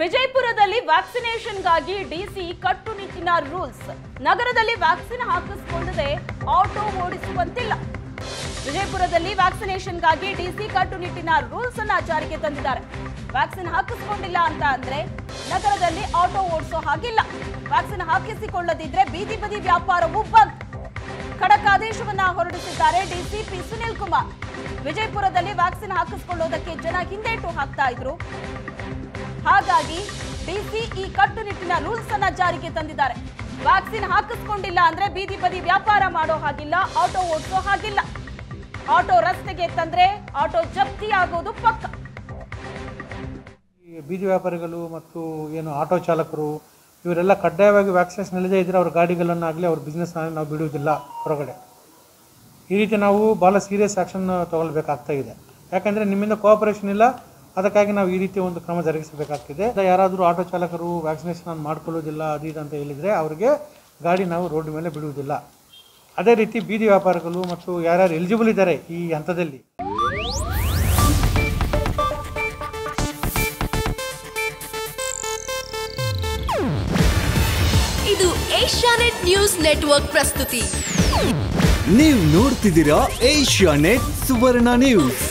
ವಿಜಯಪುರದಲ್ಲಿ ವ್ಯಾಕ್ಸಿನೇಷನ್ಗಾಗಿ ಡಿಸಿ ಕಟ್ಟುನಿಟ್ಟಿನ ರೂಲ್ಸ್. ನಗರದಲ್ಲಿ ವ್ಯಾಕ್ಸಿನ್ ಹಾಕಿಸಿಕೊಳ್ಳದೆ ಆಟೋ ಓಡಿಸುವಂತಿಲ್ಲ. ವಿಜಯಪುರದಲ್ಲಿ ವ್ಯಾಕ್ಸಿನೇಷನ್ಗಾಗಿ ಡಿಸಿ ಕಟ್ಟುನಿಟ್ಟಿನ ರೂಲ್ಸ್ ಅನ್ನ ಜಾರಿಗೆ ತಂದಿದ್ದಾರೆ. ವ್ಯಾಕ್ಸಿನ್ ಹಾಕಿಸಿಕೊಂಡಿಲ್ಲ ಅಂತ ಅಂದ್ರೆ ನಗರದಲ್ಲಿ ಆಟೋ ಓಡಿಸೋ ಹಾಗಿಲ್ಲ. ವ್ಯಾಕ್ಸಿನ್ ಹಾಕಿಸಿಕೊಳ್ಳದಿದ್ರೆ ಬೀದಿ ಬದಿ ವ್ಯಾಪಾರವೂ ಬಂದ್. ಖಡಕ್ ಆದೇಶವನ್ನ ಹೊರಡಿಸಿದ್ದಾರೆ ಡಿಸಿಪಿ ಸುನಿಲ್ ಕುಮಾರ್. ವಿಜಯಪುರದಲ್ಲಿ ವ್ಯಾಕ್ಸಿನ್ ಹಾಕಿಸಿಕೊಳ್ಳೋದಕ್ಕೆ ಜನ ಹಿಂದೇಟು ಹಾಕ್ತಾ ಇದ್ರು. ಹಾಗಾಗಿ ಡಿಸಿ ಈ ಕಟ್ಟುನಿಟ್ಟಿನ ರೂಲ್ಸ್ ಅನ್ನ ಜಾರಿಗೆ ತಂದಿದ್ದಾರೆ. ವ್ಯಾಕ್ಸಿನ್ ಹಾಕಿಸ್ಕೊಂಡಿಲ್ಲ ಅಂದ್ರೆ ಬೀದಿ ಬದಿ ವ್ಯಾಪಾರ ಮಾಡೋ ಹಾಗಿಲ್ಲ, ಆಟೋ ಓಡಿಸೋ ಹಾಗಿಲ್ಲ. ಆಟೋ ರಸ್ತೆಗೆ ತಂದ್ರೆ ಆಟೋ ಜಪ್ತಿ ಆಗೋದು ಪಕ್ಕ. ಬೀದಿ ವ್ಯಾಪಾರಿಗಳು ಮತ್ತು ಏನು ಆಟೋ ಚಾಲಕರು, ಇವರೆಲ್ಲ ಕಡ್ಡಾಯವಾಗಿ ವ್ಯಾಕ್ಸಿನೇಷನ್ ಇಲ್ಲದೇ ಇದ್ದರೆ ಅವ್ರ ಗಾಡಿಗಳನ್ನಾಗಲಿ ಅವ್ರ ಬಿಸ್ನೆಸ್ ನಾವು ಬಿಡುವುದಿಲ್ಲ ಹೊರಗಡೆ. ಈ ರೀತಿ ನಾವು ಭಾಳ ಸೀರಿಯಸ್ ಆ್ಯಕ್ಷನ್ ತೊಗೊಳ್ಬೇಕಾಗ್ತಾ ಇದೆ. ಯಾಕಂದರೆ ನಿಮ್ಮಿಂದ ಕೋಆಪರೇಷನ್ ಇಲ್ಲ ಅದಕ್ಕಾಗಿ ನಾವು ಈ ರೀತಿಯ ಒಂದು ಕ್ರಮ ಜರುಗಿಸಬೇಕಾಗ್ತಿದೆ. ಯಾರಾದರೂ ಆಟೋ ಚಾಲಕರು ವ್ಯಾಕ್ಸಿನೇಷನ್ ಮಾಡ್ಕೊಳ್ಳೋದಿಲ್ಲ ಅದು ಇದು ಅಂತ ಹೇಳಿದರೆ ಅವರಿಗೆ ಗಾಡಿ ನಾವು ರೋಡ್ ಮೇಲೆ ಬಿಡುವುದಿಲ್ಲ. ಅದೇ ರೀತಿ ಬೀದಿ ವ್ಯಾಪಾರಿಗಳು ಮತ್ತು ಯಾರ್ಯಾರು ಎಲಿಜಿಬಲ್ ಇದ್ದಾರೆ ಈ ಹಂತದಲ್ಲಿ. ಇದು ಏಷ್ಯಾನೆಟ್ ನ್ಯೂಸ್ ನೆಟ್ವರ್ಕ್ ಪ್ರಸ್ತುತಿ. ನೀವು ನೋಡ್ತಿದ್ದೀರಾ ಏಷ್ಯಾ ನೆಟ್ ಸುವರ್ಣ ನ್ಯೂಸ್.